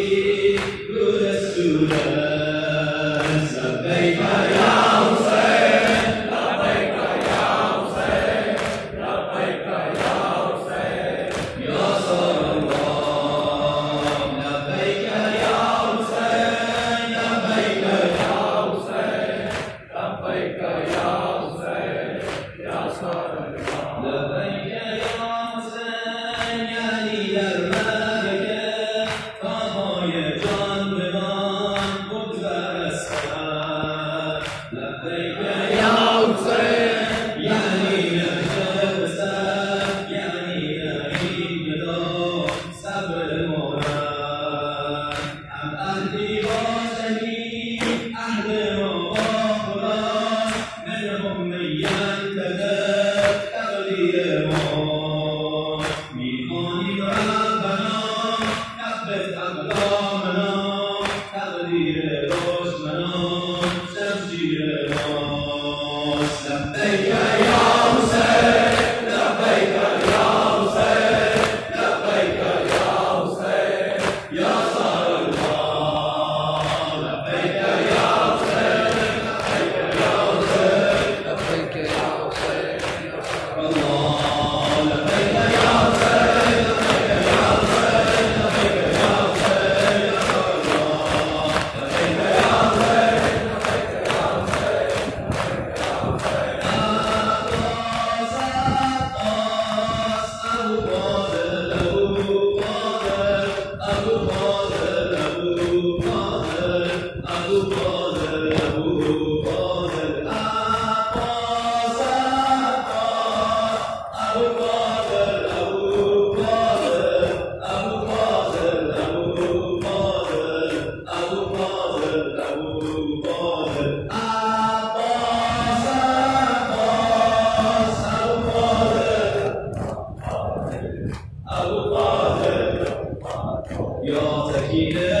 Give us. your healer.